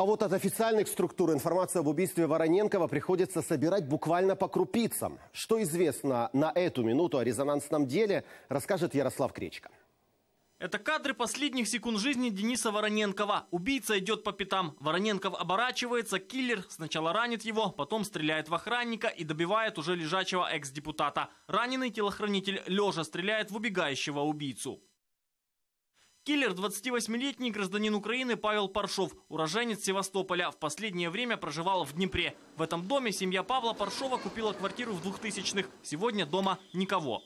А вот от официальных структур информацию об убийстве Вороненкова приходится собирать буквально по крупицам. Что известно на эту минуту о резонансном деле, расскажет Ярослав Кречко. Это кадры последних секунд жизни Дениса Вороненкова. Убийца идет по пятам. Вороненков оборачивается, киллер сначала ранит его, потом стреляет в охранника и добивает уже лежачего экс-депутата. Раненый телохранитель лежа стреляет в убегающего убийцу. Киллер – 28-летний гражданин Украины Павел Паршов, уроженец Севастополя. В последнее время проживал в Днепре. В этом доме семья Павла Паршова купила квартиру в 2000-х. Сегодня дома никого.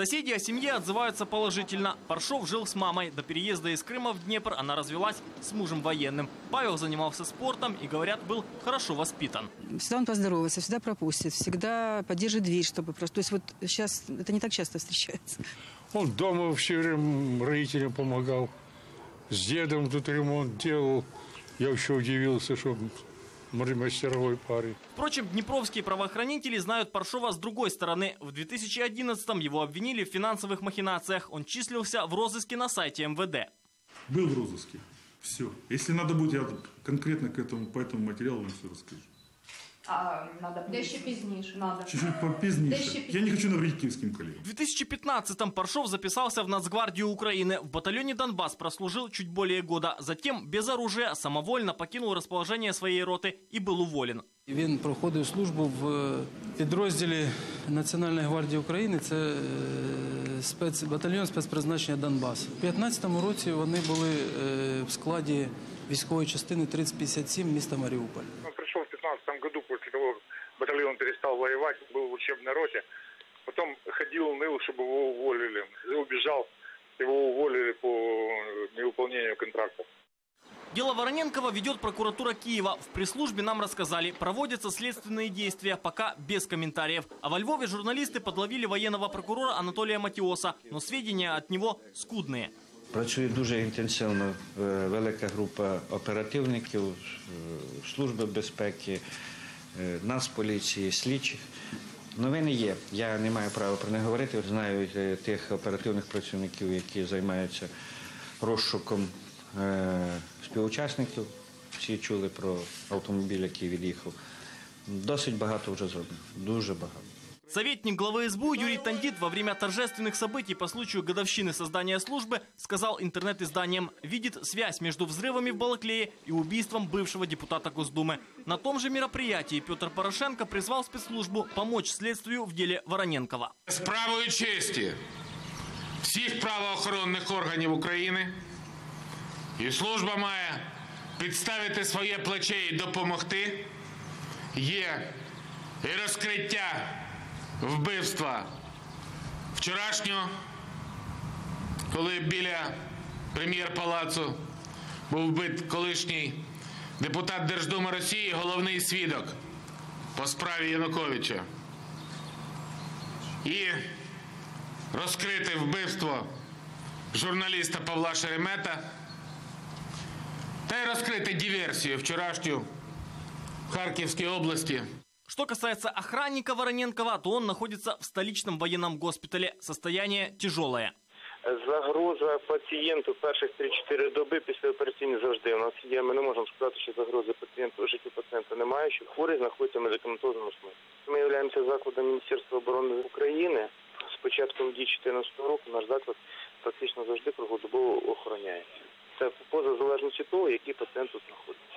Соседи о семье отзываются положительно. Паршов жил с мамой. До переезда из Крыма в Днепр она развелась с мужем военным. Павел занимался спортом и, говорят, был хорошо воспитан. Всегда он поздоровается, всегда пропустит, всегда поддержит дверь, чтобы просто... То есть вот сейчас это не так часто встречается. Он дома все время родителям помогал. С дедом тут ремонт делал. Я еще удивился, что мастеровой парень. Впрочем, днепровские правоохранители знают Паршова с другой стороны. В 2011-м его обвинили в финансовых махинациях. Он числился в розыске на сайте МВД. Был в розыске. Все. Если надо будет, я конкретно к этому, по этому материалу вам все расскажу. А надо дещо пізніше. Надо. Чуть-чуть попозднее. Дещо Я не хочу навредить киевским коллегам. В 2015-м Паршов записался в Нацгвардию Украины. В батальоне «Донбасс» прослужил чуть более года. Затем без оружия самовольно покинул расположение своей роты и был уволен. Він проходив службу в підрозділі Національної гвардії України. Це е, спец, батальйон спецпризначення Донбас. У 2015 році вони були е, в складі військової частини 3057 міста Маріуполь. батальон перестал воевать, был в учебной роте. Потом ходил, ныл, чтобы его уволили. Убежал, его уволили по невыполнению контрактов. Дело Вороненкова ведет прокуратура Киева. В пресс-службе нам рассказали, проводятся следственные действия, пока без комментариев. А во Львове журналисты подловили военного прокурора Анатолия Матиоса, но сведения от него скудные. Працює дуже інтенсивно е, велика група оперативників, е, служби безпеки, е, Нацполіції, слідчих. Новини є. Я не маю права про них говорити. Знаю е, тих оперативних працівників, які займаються розшуком е, співучасників. Всі чули про автомобіль, який від'їхав. Досить багато вже зроблено. Дуже багато. Советник главы СБУ Юрий Тандит во время торжественных событий по случаю годовщины создания службы сказал интернет-изданиям, видит связь между взрывами в Балаклее и убийством бывшего депутата Госдумы. На том же мероприятии Петр Порошенко призвал спецслужбу помочь следствию в деле Вороненкова. Справою честі всіх правоохоронних органів України і служба має підставити своє плече і допомогти. Є і розкриття вбивства вчорашнього, коли біля прем'єр-палацу був вбит колишній депутат Держдуми Росії, головний свідок по справі Януковича. І розкрити вбивство журналіста Павла Шеремета та й розкрити диверсію вчорашню в Харківській області. Что касается охранника Вороненкова, то он находится в столичном военном госпитале. Состояние тяжелое. Загроза пацієнту перших 3-4 доби після операційної завжди. У нас є, ми не можемо сказати, що загрози пацієнту життю пацієнта немає, що хворий знаходиться в медикаментозному смерті. Ми являємося закладом Міністерства оборони України. З початком дій 2014 року наш заклад практично завжди круглодобово охороняється. Це поза залежності того, який пацієнт тут знаходиться.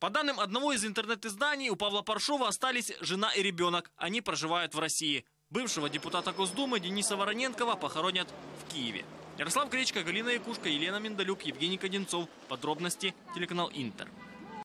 По данным одного из интернет-изданий, у Павла Паршова остались жена и ребенок. Они проживают в России. Бывшего депутата Госдумы Дениса Вороненкова похоронят в Киеве. Ярослав Гречко, Галина Якушка, Елена Миндалюк, Евгений Кодинцов. Подробности телеканал Интер.